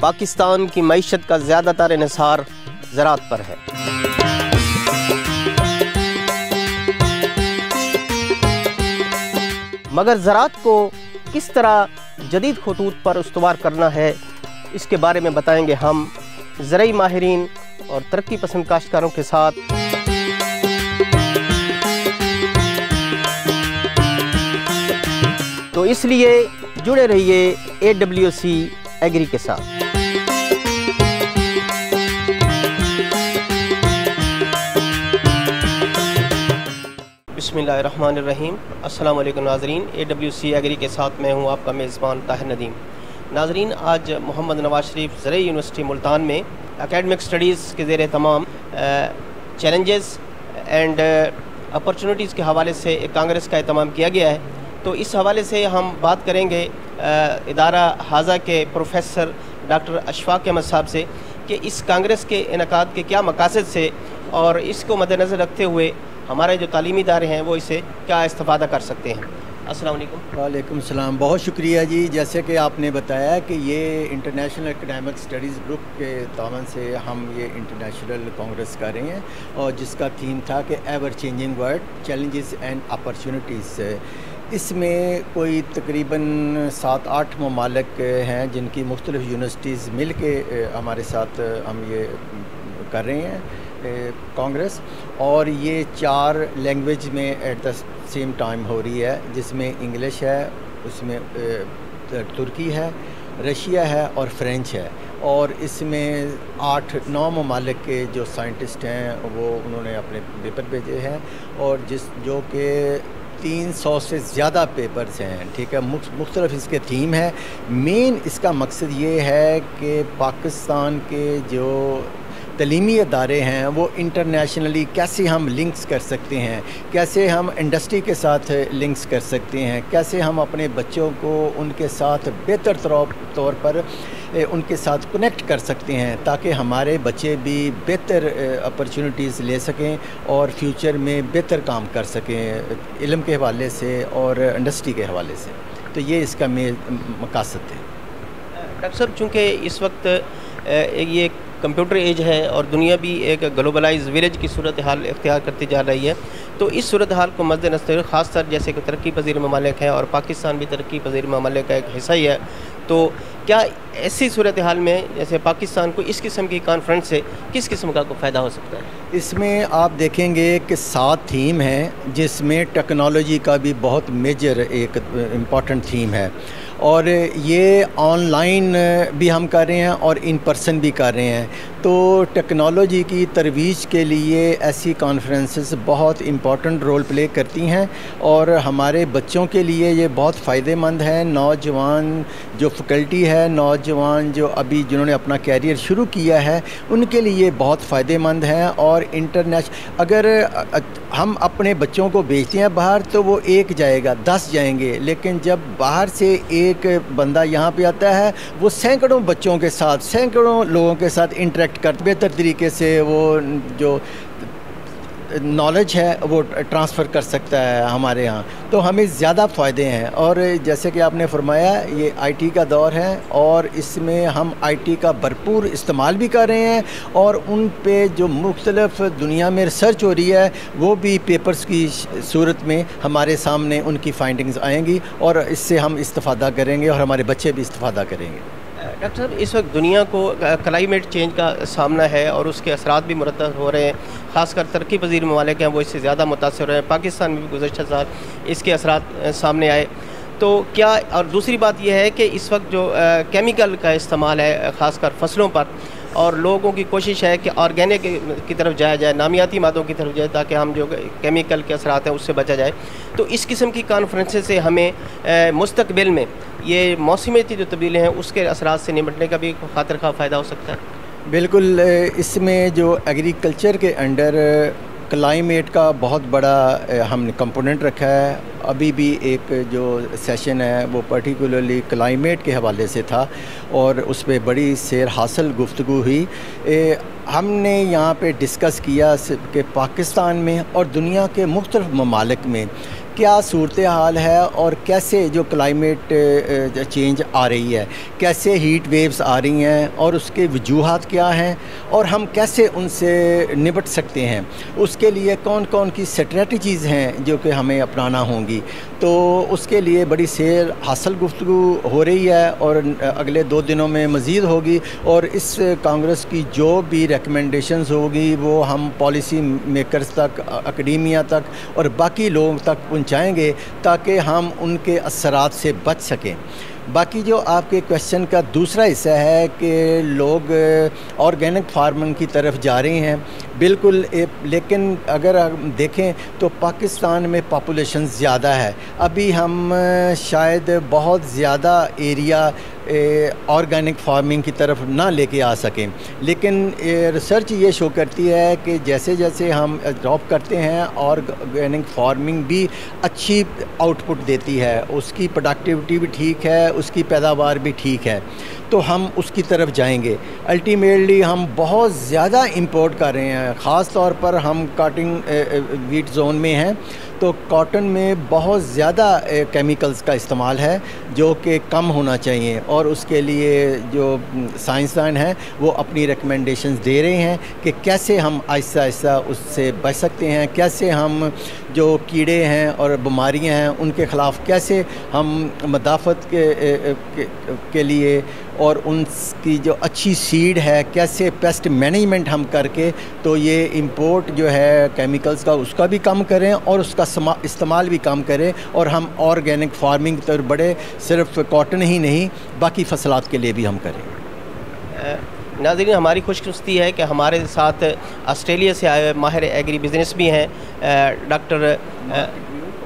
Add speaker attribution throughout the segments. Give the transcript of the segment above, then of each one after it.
Speaker 1: پاکستان کی معیشت کا زیادہ تر انحصار زراعت پر ہے۔ مگر زراعت کو کس طرح جدید خطوط پر استوار کرنا ہے، اس کے بارے میں بتائیں گے ہم زرعی ماہرین اور ترقی پسند کاشتکاروں کے ساتھ۔ تو اس لیے جڑے رہیے اے ڈبلیو سی ایگری کے ساتھ۔ بسم اللہ الرحمن الرحیم۔ السلام علیکم ناظرین۔ اے ڈبلیو سی ایگری کے ساتھ میں ہوں آپ کا میزبان طاہر ندیم۔ ناظرین، آج محمد نواز شریف زرعی یونیورسٹی ملتان میں اکیڈمک سٹڈیز کے زیر تمام چیلنجز اینڈ اپرچونٹیز کے حوالے سے ایک کانگریس کا اہتمام کیا گیا ہے۔ تو اس حوالے سے ہم بات کریں گے ادارہ حاضہ کے پروفیسر ڈاکٹر اشفاق احمد صاحب سے کہ اس کانگریس کے انعقاد کے کیا مقاصد سے اور اس کو مد نظر رکھتے ہوئے ہمارے جو تعلیمی ادارے ہیں وہ اسے کیا استفادہ کر سکتے ہیں؟ السلام علیکم۔
Speaker 2: وعلیکم السلام۔ بہت شکریہ جی۔ جیسے کہ آپ نے بتایا کہ یہ انٹرنیشنل اکیڈیمک سٹڈیز گروپ کے تعاون سے ہم یہ انٹرنیشنل کانگریس کر رہے ہیں اور جس کا تھیم تھا کہ ever changing world challenges and opportunities اس میں کوئی تقریباً سات آٹھ ممالک ہیں جن کی مختلف یونیورسٹیز مل کے ہمارے ساتھ ہم یہ کر رہے ہیں۔ کانگریس، اور یہ چار لینگویج میں ایٹ دا سیم ٹائم ہو رہی ہے، جس میں انگلش ہے، اس میں ترکی ہے، رشیا ہے، اور فرینچ ہے۔ اور اس میں آٹھ، نو ممالک کے جو سائنٹسٹ ہیں، وہ انہوں نے اپنے پیپر بھیجے ہیں۔ اور جس، جو کہ تین سو سے زیادہ پیپرز ہیں، ٹھیک ہے؟ مختلف اس کے تھیم ہے مین اس کا مقصد یہ ہے کہ پاکستان کے جو تعلیمی ادارے ہیں، وہ انٹرنیشنلی کیسے ہم لنکس کر سکتے ہیں، کیسے ہم انڈسٹری کے ساتھ لنکس کر سکتے ہیں، کیسے ہم اپنے بچوں کو ان کے ساتھ بہتر طور پر ان کے ساتھ کنیکٹ کر سکتے ہیں تاکہ ہمارے بچے بھی بہتر اپرچونیٹیز لے سکیں اور فیوچر میں بہتر کام کر سکیں، علم کے حوالے سے اور انڈسٹری کے حوالے سے۔ تو یہ اس کا مقاصد ہے۔
Speaker 1: ڈاکٹر صاحب، چونکہ اس وقت یہ کمپیوٹر ایج ہے اور دنیا بھی ایک گلوبلائز ویلیج کی صورتحال اختیار کرتی جا رہی ہے، تو اس صورتحال کو مد نظر خاص طر جیسے کہ ترقی پذیر ممالک ہیں اور پاکستان بھی ترقی پذیر ممالک کا ایک حصہ ہی ہے۔ تو کیا ایسی صورتحال میں جیسے پاکستان کو اس قسم کی کانفرنس سے کس قسم کا کو فائدہ ہو سکتا ہے؟
Speaker 2: اس میں آپ دیکھیں گے کہ سات تھیم ہیں جس میں ٹیکنالوجی کا بھی بہت میجر ایک امپورٹنٹ تھیم ہے۔ اور یہ آن لائن بھی ہم کر رہے ہیں اور ان پرسن بھی کر رہے ہیں۔ تو ٹیکنالوجی کی ترویج کے لیے ایسی کانفرنسز بہت امپورٹنٹ رول پلے کرتی ہیں اور ہمارے بچوں کے لیے یہ بہت فائدہ مند ہے نوجوان جو فیکلٹی ہے، نوجوان جو ابھی جنہوں نے اپنا کیریئر شروع کیا ہے، ان کے لیے بہت فائدہ مند ہیں اور انٹرنیش اگر ہم اپنے بچوں کو بیچتے ہیں باہر تو وہ ایک جائے گا، دس جائیں گے۔ لیکن جب باہر سے ایک بندہ یہاں پہ آتا ہے، وہ سینکڑوں بچوں کے ساتھ، سینکڑوں لوگوں کے ساتھ انٹریکٹ کر بہتر طریقے سے وہ جو نالج ہے، وہ ٹرانسفر کر سکتا ہے ہمارے ہاں تو ہمیں زیادہ فائدے ہیں۔ اور جیسے کہ آپ نے فرمایا، یہ آئی ٹی کا دور ہے اور اس میں ہم آئی ٹی کا بھرپور استعمال بھی کر رہے ہیں اور ان پہ جو مختلف دنیا میں ریسرچ ہو رہی ہے، وہ بھی پیپرز کی صورت میں ہمارے سامنے ان کی فائنڈنگز آئیں گی اور اس سے ہم استفادہ کریں گے اور ہمارے بچے بھی استفادہ کریں گے۔
Speaker 1: ڈاکٹر صاحب، اس وقت دنیا کو کلائمیٹ چینج کا سامنا ہے اور اس کے اثرات بھی مرتب ہو رہے ہیں، خاص کر ترقی پذیر ممالک ہیں، وہ اس سے زیادہ متاثر ہو رہے ہیں۔ پاکستان میں بھی گزشتہ سال اس کے اثرات سامنے آئے۔ تو کیا، اور دوسری بات یہ ہے کہ اس وقت جو کیمیکل کا استعمال ہے، خاص کر فصلوں پر اور لوگوں کی کوشش ہے کہ آرگینک کی طرف جایا جائے، نامیاتی مادوں کی طرف جائے تاکہ ہم جو کیمیکل کے اثرات ہیں اس سے بچا جائے۔ تو اس قسم کی کانفرنسز سے ہمیں مستقبل میں یہ موسمیتی جو تبدیلیاں ہیں اس کے اثرات سے نمٹنے کا بھی خاطر خواہ فائدہ ہو سکتا ہے۔
Speaker 2: بالکل اس میں جو ایگریکلچر کے انڈر کلائمیٹ کا بہت بڑا ہم نے کمپوننٹ رکھا ہے۔ ابھی بھی ایک جو سیشن ہے وہ پرٹیکولرلی کلائمیٹ کے حوالے سے تھا اور اس پہ بڑی سیر حاصل گفتگو ہوئی۔ ہم نے یہاں پہ ڈسکس کیا کہ پاکستان میں اور دنیا کے مختلف ممالک میں کیا صورتحال ہے اور کیسے جو کلائمیٹ چینج آ رہی ہے؟ کیسے ہیٹ ویوز آ رہی ہیں اور اس کے وجوہات کیا ہیں اور ہم کیسے ان سے نبٹ سکتے ہیں؟ اس کے لیے کون کون کی اسٹریٹجیز ہیں جو کہ ہمیں اپنانا ہوں گی؟ تو اس کے لیے بڑی سیر حاصل گفتگو ہو رہی ہے اور اگلے دو دنوں میں مزید ہوگی اور اس کانگریس کی جو بھی ریکمنڈیشنز ہوگی وہ ہم پالیسی میکرز تک، اکیڈیمیا تک اور باقی لوگوں تک پہنچائیں گے تاکہ ہم ان کے اثرات سے بچ سکیں۔ باقی جو آپ کے کوشچن کا دوسرا حصہ ہے کہ لوگ آرگینک فارمنگ کی طرف جا رہے ہیں، بالکل، لیکن اگر دیکھیں تو پاکستان میں پاپولیشن زیادہ ہے۔ ابھی ہم شاید بہت زیادہ ایریا آرگینک فارمنگ کی طرف نہ لے کے آ سکیں۔ لیکن ریسرچ یہ شو کرتی ہے کہ جیسے جیسے ہم ڈراپ کرتے ہیں آرگینک فارمنگ بھی اچھی آؤٹ پٹ دیتی ہے۔ اس کی پروڈکٹیوٹی بھی ٹھیک ہے، اس کی پیداوار بھی ٹھیک ہے۔ تو ہم اس کی طرف جائیں گے۔ الٹیمیٹلی ہم بہت زیادہ امپورٹ کر رہے ہیں۔ خاص طور پر ہم کاٹنگ ویٹ زون میں ہیں۔ تو کاٹن میں بہت زیادہ کیمیکلز کا استعمال ہے جو کہ کم ہونا چاہیے۔ اور اس کے لیے جو سائنسدان ہیں، وہ اپنی ریکمنڈیشنز دے رہے ہیں کہ کیسے ہم آہستہ آہستہ اس سے بچ سکتے ہیں۔ کیسے ہم جو کیڑے ہیں اور بیماریاں ہیں، ان کے خلاف کیسے ہم مدافعت کے لیے اور ان کی جو اچھی سیڈ ہے، کیسے پیسٹ مینجمنٹ ہم کر کے تو یہ امپورٹ جو ہے کیمیکلز کا، اس کا بھی کم کریں اور اس کا استعمال بھی کم کریں اور ہم آرگینک فارمنگ کی بڑھے صرف کاٹن ہی نہیں، باقی فصلات کے لیے بھی ہم کریں۔
Speaker 1: ناظرین، ہماری خوش قسمتی ہے کہ ہمارے ساتھ آسٹریلیا سے آئے ماہر ایگری بزنس بھی ہیں۔ ڈاکٹر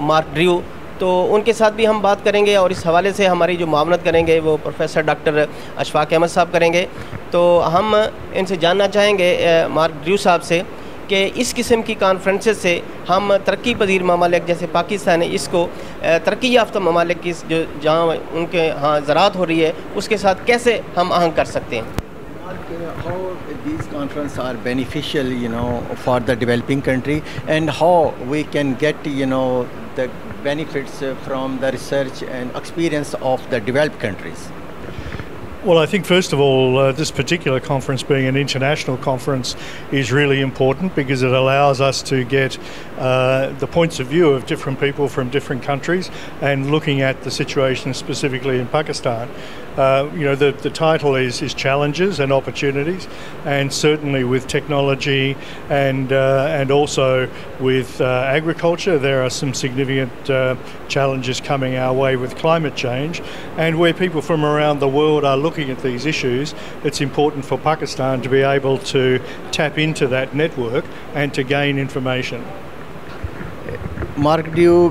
Speaker 1: مارک ڈریو تو ان کے ساتھ بھی ہم بات کریں گے اور اس حوالے سے ہماری جو معاونت کریں گے وہ پروفیسر ڈاکٹر اشفاق احمد صاحب کریں گے۔ تو ہم ان سے جاننا چاہیں گے مارک ڈریو صاحب سے کہ اس قسم کی کانفرنسز سے ہم ترقی پذیر ممالک جیسے پاکستان ہے اس کو ترقی یافتہ ممالک کی جو جہاں ان کے ہاں زراعت ہو رہی ہے اس کے ساتھ کیسے ہم آہنگ کر سکتے ہیں؟
Speaker 2: how these conferences are beneficial, you know, for the developing country and how we can get, you know, the benefits from the research and experience of the developed countries.
Speaker 3: Well, I think first of all, uh, this particular conference being an international conference is really important because it allows us to get uh, the points of view of different people from different countries and looking at the situation specifically in Pakistan. Uh, you know, the, the title is, is Challenges and Opportunities, and certainly with technology and, uh, and also with uh, agriculture, there are some significant uh, challenges coming our way with climate change. And where people from around the world are looking at these issues, it's important for Pakistan to be able to tap into that network and to gain information.
Speaker 2: Mark, do,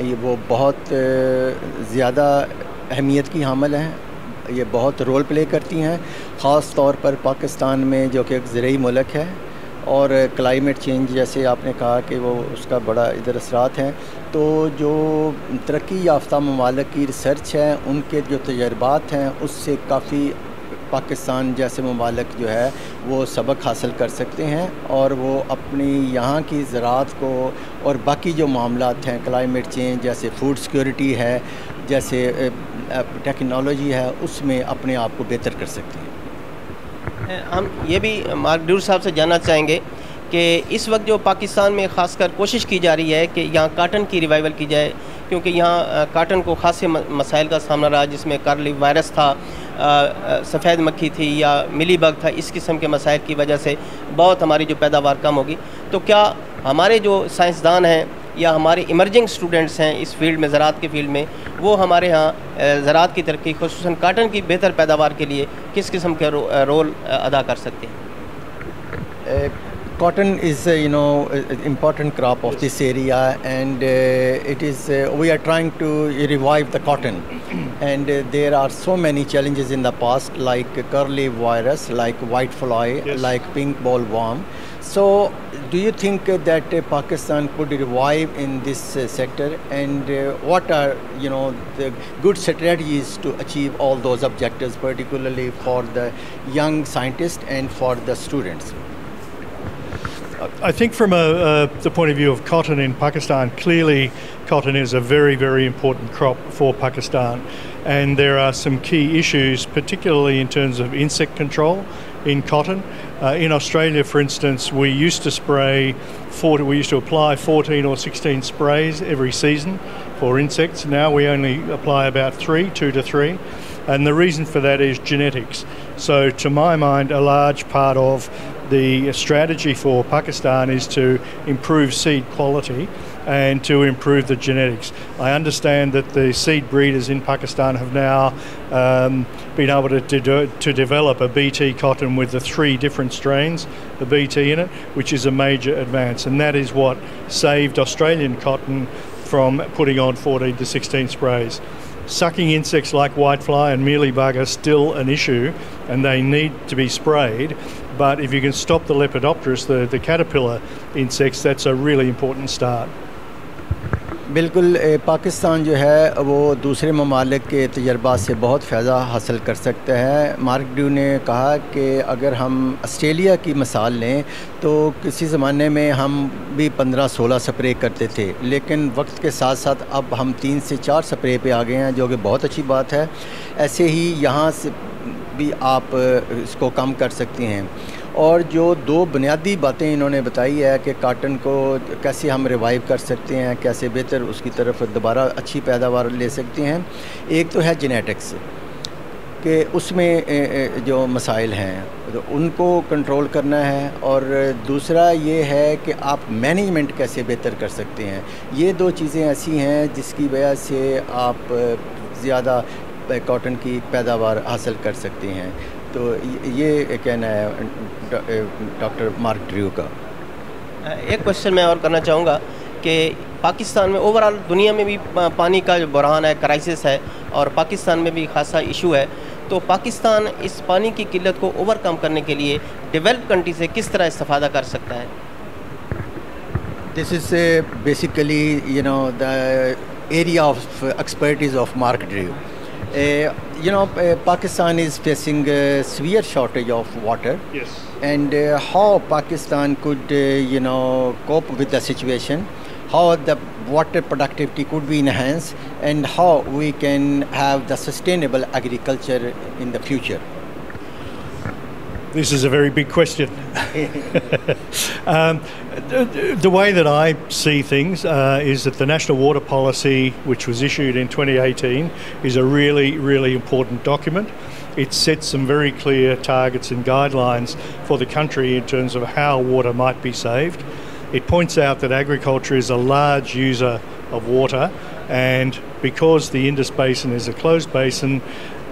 Speaker 2: یہ وہ بہت زیادہ اہمیت کی حامل ہیں، یہ بہت رول پلے کرتی ہیں، خاص طور پر پاکستان میں جو کہ ایک زرعی ملک ہے اور کلائمیٹ چینج جیسے آپ نے کہا کہ وہ اس کا بڑا ادھر اثرات ہیں۔ تو جو ترقی یافتہ ممالک کی ریسرچ ہے ان کے جو تجربات ہیں، اس سے کافی پاکستان جیسے ممالک جو ہے وہ سبق حاصل کر سکتے ہیں اور وہ اپنی یہاں کی زراعت کو اور باقی جو معاملات ہیں کلائمیٹ چینج جیسے فوڈ سیکورٹی ہے، جیسے ٹیکنالوجی ہے، اس میں اپنے آپ کو بہتر کر سکتے ہیں۔
Speaker 1: ہم یہ بھی مارک ڈور صاحب سے جاننا چاہیں گے کہ اس وقت جو پاکستان میں خاص کر کوشش کی جا رہی ہے کہ یہاں کاٹن کی ریوائول کی جائے، کیونکہ یہاں کاٹن کو خاصے مسائل کا سامنا رہا، جس میں کارلی وائرس تھا۔ سفید مکھی تھی یا ملی بگ تھا، اس قسم کے مسائل کی وجہ سے بہت ہماری جو پیداوار کم ہوگی۔ تو کیا ہمارے جو سائنسدان ہیں یا ہمارے ایمرجنگ سٹوڈنٹس ہیں اس فیلڈ میں، زراعت کے فیلڈ میں، وہ ہمارے ہاں زراعت کی ترقی، خصوصاً کاٹن کی بہتر پیداوار کے لیے کس قسم کے رول ادا کر سکتے ہیں؟
Speaker 2: Cotton is uh, you know important crop of this area and uh, it is uh, we are trying to revive the cotton. And uh, there are so many challenges in the past like curly virus like white fly yes. like pink ball worm. So do you think that pakistan could revive in this sector? And what are you know the good strategies to achieve all those objectives particularly for the young scientists and for the students
Speaker 3: I think from a, the point of view of cotton in Pakistan, clearly cotton is a very, very important crop for Pakistan. And there are some key issues, particularly in terms of insect control in cotton. Uh, in Australia, for instance, we used to spray 40, we used to apply 14 or 16 sprays every season for insects. Now we only apply about three, two to three. And the reason for that is genetics. So, to my mind, a large part of the strategy for Pakistan is to improve seed quality and to improve the genetics. I understand that the seed breeders in Pakistan have now um, been able to, to, to develop a BT cotton with the three different strains of BT in it, which is a major advance. And that is what saved Australian cotton from putting on 14 to 16 sprays. Sucking insects like whitefly and mealybug are still an issue and they need to be sprayed. But if you can stop the Lepidopterus, the, the caterpillar insects, that's a really important start.
Speaker 2: بالکل پاکستان جو ہے وہ دوسرے ممالک کے تجربات سے بہت فائدہ حاصل کر سکتا ہے مارک ڈیو نے کہا کہ اگر ہم آسٹریلیا کی مثال لیں تو کسی زمانے میں ہم بھی پندرہ سولہ سپرے کرتے تھے۔ لیکن وقت کے ساتھ ساتھ اب ہم تین سے چار سپرے پہ آ گئے ہیں جو کہ بہت اچھی بات ہے۔ ایسے ہی یہاں سے بھی آپ اس کو کم کر سکتے ہیں۔ اور جو دو بنیادی باتیں انہوں نے بتائی ہے کہ کاٹن کو کیسے ہم ریوائیو کر سکتے ہیں، کیسے بہتر اس کی طرف دوبارہ اچھی پیداوار لے سکتے ہیں۔ ایک تو ہے جینیٹکس کہ اس میں جو مسائل ہیں ان کو کنٹرول کرنا ہے۔ اور دوسرا یہ ہے کہ آپ مینجمنٹ کیسے بہتر کر سکتے ہیں۔ یہ دو چیزیں ایسی ہیں جس کی وجہ سے آپ زیادہ کاٹن کی پیداوار حاصل کر سکتے ہیں۔ تو یہ کہنا ہے ڈاکٹر مارک ڈریو کا۔
Speaker 1: ایک کوشچن میں اور کرنا چاہوں گا کہ پاکستان میں اوور آل دنیا میں بھی پانی کا جو بحران ہے کرائسس ہے اور پاکستان میں بھی خاصا ایشو ہے۔ تو پاکستان اس پانی کی قلت کو اوور کم کرنے کے لیے ڈیولپ کنٹری سے کس طرح استفادہ کر سکتا ہے؟
Speaker 2: This is basically you know the area of expertise of Mark Drew you know, uh, Pakistan is facing a severe shortage of water.
Speaker 3: Yes.
Speaker 2: And uh, how Pakistan could, uh, you know, cope with the situation, how the water productivity could be enhanced, and how we can have the sustainable agriculture in the future.
Speaker 3: This is a very big question. um, the way that I see things uh, is that the National Water Policy, which was issued in 2018, is a really, really important document. It sets some very clear targets and guidelines for the country in terms of how water might be saved. It points out that agriculture is a large user of water, and because the Indus Basin is a closed basin,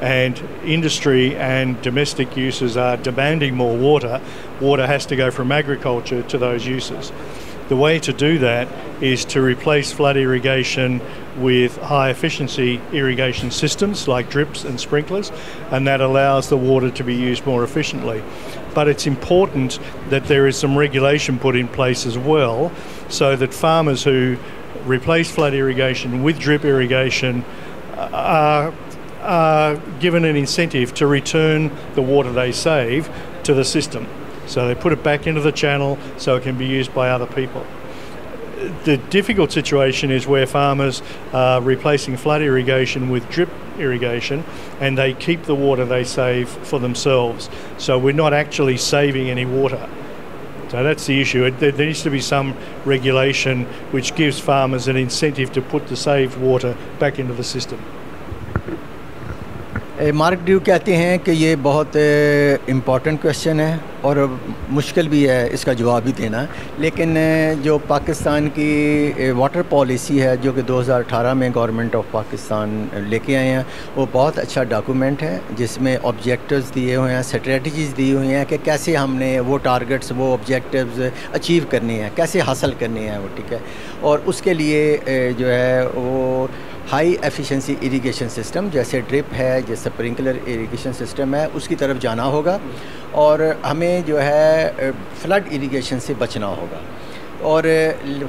Speaker 3: and industry and domestic uses are demanding more water, water has to go from agriculture to those uses. The way to do that is to replace flood irrigation with high efficiency irrigation systems like drips and sprinklers, and that allows the water to be used more efficiently. But it's important that there is some regulation put in place as well so that farmers who replace flood irrigation with drip irrigation uh, are are given an incentive to return the water they save to the system. So they put it back into the channel so it can be used by other people. The difficult situation is where farmers are replacing flood irrigation with drip irrigation and they keep the water they save for themselves. So we're not actually saving any water. So that's the issue. There needs to be some regulation which gives farmers an incentive to put the saved water back into the system.
Speaker 2: Mark Dew کہتے ہیں کہ یہ بہت important question ہے اور مشکل بھی ہے اس کا جواب بھی دینا۔ لیکن جو پاکستان کی واٹر پالیسی ہے، جو کہ دو ہزار اٹھارہ میں گورنمنٹ آف پاکستان لے کے آئے ہیں، وہ بہت اچھا ڈاکومنٹ ہے، جس میں آبجیکٹیوز دیے ہوئے ہیں اسٹریٹجیز دی ہوئی ہیں کہ کیسے ہم نے وہ ٹارگٹس وہ آبجیکٹیوز اچیو کرنے ہیں، کیسے حاصل کرنے ہیں وہ، ٹھیک ہے؟ اور اس کے لیے جو ہے، وہ ہائی ایفیشنسی اریگیشن سسٹم جیسے ڈرپ ہے، جیسے پرنکلر اریگیشن سسٹم ہے، اس کی طرف جانا ہوگا اور ہمیں جو ہے، فلڈ اریگیشن سے بچنا ہوگا۔ اور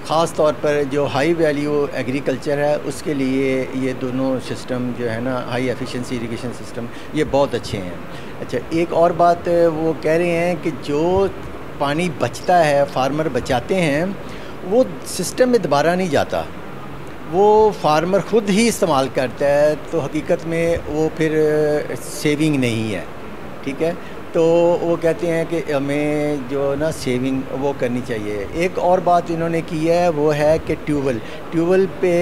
Speaker 2: خاص طور پر جو ہائی ویلیو ایگریکلچر ہے، اس کے لیے یہ دونوں سسٹم جو ہے نا، ہائی ایفیشنسی اریگیشن سسٹم، یہ بہت اچھے ہیں۔ اچھا ایک اور بات وہ کہہ رہے ہیں کہ جو پانی بچتا ہے، فارمر بچاتے ہیں، وہ سسٹم میں دوبارہ نہیں جاتا۔ وہ فارمر خود ہی استعمال کرتا ہے، تو حقیقت میں وہ پھر سیونگ نہیں ہے، ٹھیک ہے؟ تو وہ کہتے ہیں کہ ہمیں جو نا سیونگ وہ کرنی چاہیے۔ ایک اور بات انہوں نے کی ہے، وہ ہے کہ ٹیوبل۔ ٹیوبل پہ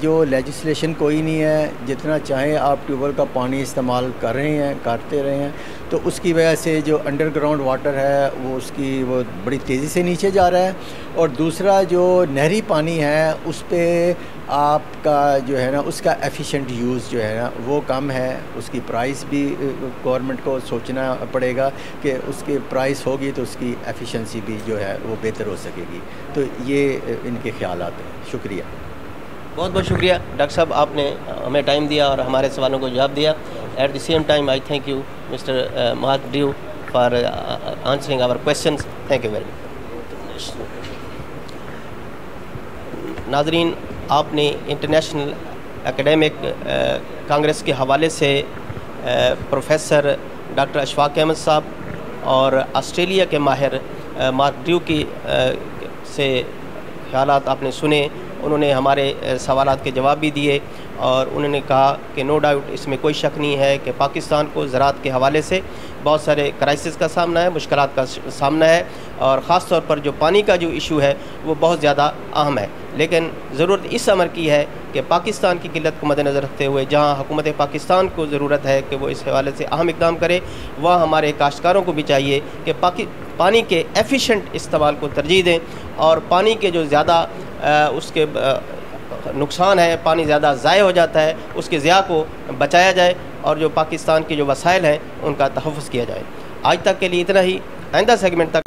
Speaker 2: جو لیجسلیشن کوئی نہیں ہے، جتنا چاہیں آپ ٹیوبل کا پانی استعمال کر رہے ہیں کرتے رہے ہیں۔ تو اس کی وجہ سے جو انڈر گراؤنڈ واٹر ہے، وہ اس کی وہ بڑی تیزی سے نیچے جا رہا ہے۔ اور دوسرا جو نہری پانی ہے، اس پہ آپ کا جو ہے نا، اس کا ایفیشینٹ یوز جو ہے نا، وہ کم ہے۔ اس کی پرائس بھی گورنمنٹ کو سوچنا پڑے گا کہ اس کی پرائس ہوگی تو اس کی ایفیشنسی بھی جو ہے، وہ بہتر ہو سکے گی۔ تو یہ ان کے خیالات ہیں۔ شکریہ۔
Speaker 1: بہت بہت شکریہ۔ ڈاکٹر صاحب، آپ نے ہمیں ٹائم دیا اور ہمارے سوالوں کو جواب دیا۔ At the same time I thank you mister مہات due for answering our questions thank you very much ناظرین آپ نے انٹرنیشنل اکیڈیمک کانگریس کے حوالے سے پروفیسر ڈاکٹر اشفاق احمد صاحب اور آسٹریلیا کے ماہر مارک ڈیو کی سے خیالات آپ نے سنے۔ انہوں نے ہمارے سوالات کے جواب بھی دیے اور انہوں نے کہا کہ نو ڈاؤٹ اس میں کوئی شک نہیں ہے کہ پاکستان کو زراعت کے حوالے سے بہت سارے کرائسس کا سامنا ہے، مشکلات کا سامنا ہے اور خاص طور پر جو پانی کا جو ایشو ہے وہ بہت زیادہ اہم ہے۔ لیکن ضرورت اس عمر کی ہے کہ پاکستان کی قلت کو مد نظر رکھتے ہوئے جہاں حکومت پاکستان کو ضرورت ہے کہ وہ اس حوالے سے اہم اقدام کرے، وہاں ہمارے کاشتکاروں کو بھی چاہیے کہ پاکی پانی کے ایفیشنٹ استعمال کو ترجیح دیں اور پانی کے جو زیادہ اس کے نقصان ہے، پانی زیادہ ضائع ہو جاتا ہے، اس کے ضیاع کو بچایا جائے اور جو پاکستان کے جو وسائل ہیں، ان کا تحفظ کیا جائے۔ آج تک کے لیے اتنا ہی۔ آئندہ سیگمنٹ تک